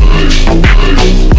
Hey, hey, hey.